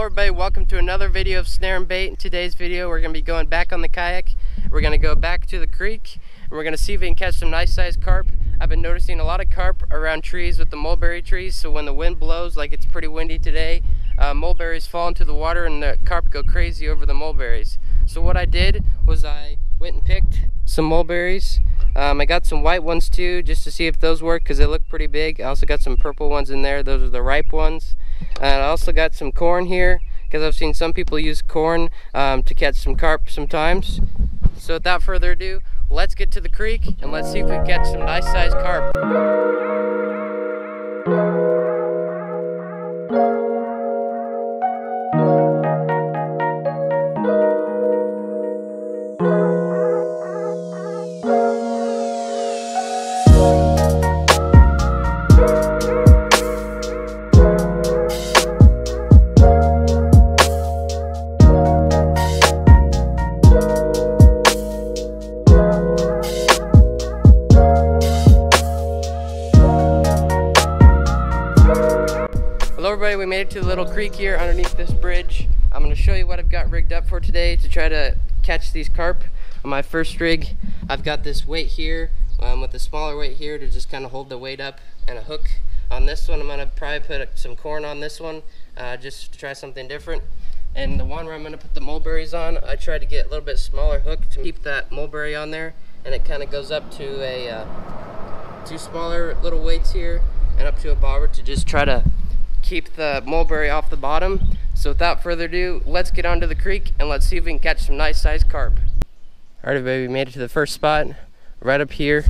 Hello everybody, welcome to another video of Snarin' Bait. In today's video we're going to be going back on the kayak. We're going to go back to the creek and we're going to see if we can catch some nice sized carp. I've been noticing a lot of carp around trees with the mulberry trees so when the wind blows like it's pretty windy today, uh, mulberries fall into the water and the carp go crazy over the mulberries. So what I did was I went and picked some mulberries. Um, I got some white ones too just to see if those work because they look pretty big. I also got some purple ones in there. Those are the ripe ones. And I also got some corn here because I've seen some people use corn um, to catch some carp sometimes. So without further ado, let's get to the creek and let's see if we can catch some nice sized carp. Hello everybody, we made it to the little creek here underneath this bridge. I'm going to show you what I've got rigged up for today to try to catch these carp. On my first rig, I've got this weight here um, with a smaller weight here to just kind of hold the weight up and a hook. On this one, I'm going to probably put some corn on this one uh, just to try something different. And the one where I'm going to put the mulberries on, I tried to get a little bit smaller hook to keep that mulberry on there. And it kind of goes up to a uh, two smaller little weights here and up to a bobber to just try to keep the mulberry off the bottom. So without further ado, let's get onto the creek and let's see if we can catch some nice sized carp. Alright baby, we made it to the first spot. Right up here,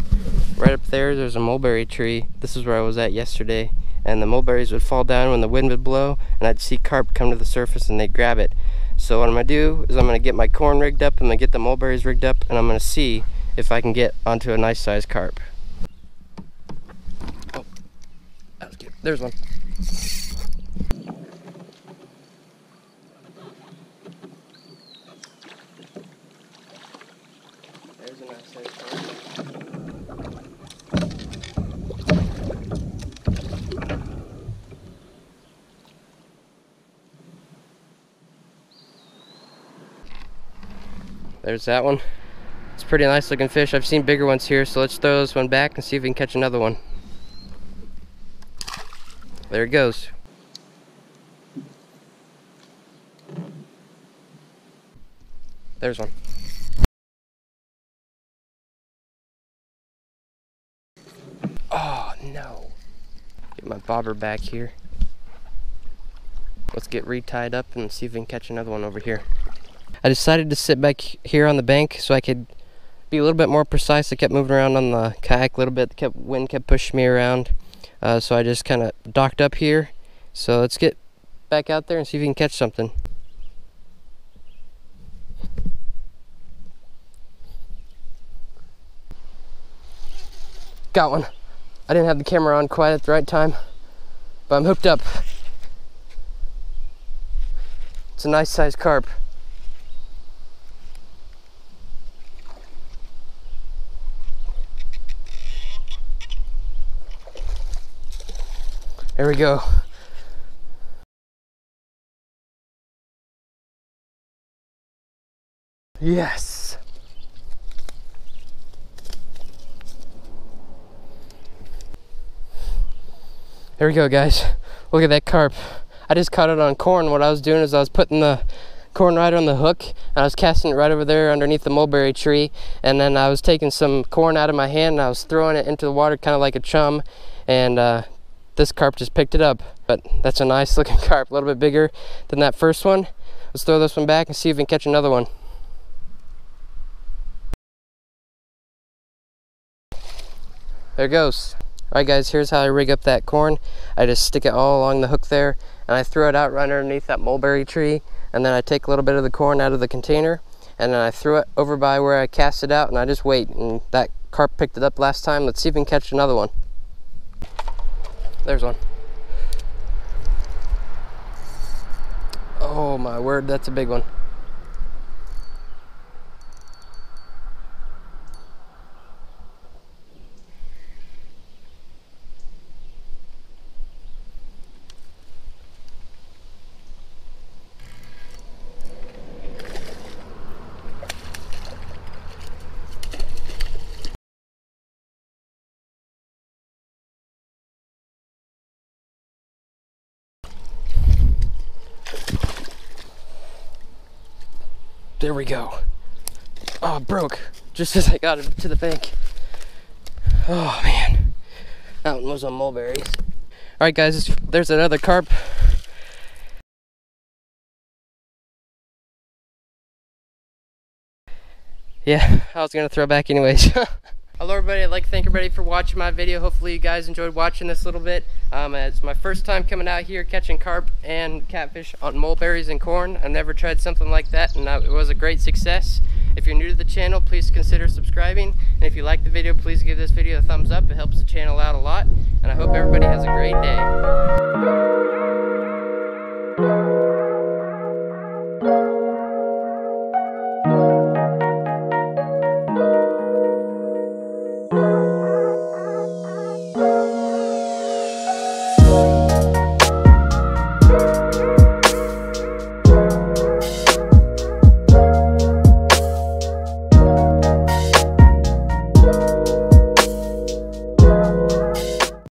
right up there, there's a mulberry tree. This is where I was at yesterday. And the mulberries would fall down when the wind would blow and I'd see carp come to the surface and they'd grab it. So what I'm gonna do is I'm gonna get my corn rigged up, I'm gonna get the mulberries rigged up, and I'm gonna see if I can get onto a nice sized carp. Oh, that was good. There's one. There's a nice sized carp. There's that one. It's a pretty nice looking fish. I've seen bigger ones here, so let's throw this one back and see if we can catch another one. There it goes. There's one. Oh no. Get my bobber back here. Let's get re-tied up and see if we can catch another one over here. I decided to sit back here on the bank so I could be a little bit more precise. I kept moving around on the kayak a little bit. The kept, wind kept pushing me around. Uh, so I just kind of docked up here. So let's get back out there and see if we can catch something. Got one. I didn't have the camera on quite at the right time, but I'm hooked up. It's a nice sized carp. There we go. Yes. There we go, guys. Look at that carp. I just caught it on corn. What I was doing is I was putting the corn right on the hook and I was casting it right over there underneath the mulberry tree and then I was taking some corn out of my hand and I was throwing it into the water kind of like a chum and uh, this carp just picked it up. But that's a nice looking carp, a little bit bigger than that first one. Let's throw this one back and see if we can catch another one. There it goes. Alright guys, here's how I rig up that corn. I just stick it all along the hook there and I throw it out right underneath that mulberry tree and then I take a little bit of the corn out of the container and then I throw it over by where I cast it out and I just wait and that carp picked it up last time. Let's see if we can catch another one. There's one. Oh my word, that's a big one. There we go. Oh, broke. Just as I got it to the bank. Oh man. That one was on mulberries. Alright guys, there's another carp. Yeah, I was gonna throw back anyways. Hello everybody, I'd like to thank everybody for watching my video. Hopefully you guys enjoyed watching this a little bit. Um, it's my first time coming out here catching carp and catfish on mulberries and corn. I've never tried something like that and it was a great success. If you're new to the channel, please consider subscribing. And if you like the video, please give this video a thumbs up. It helps the channel out a lot. And I hope everybody has a great day.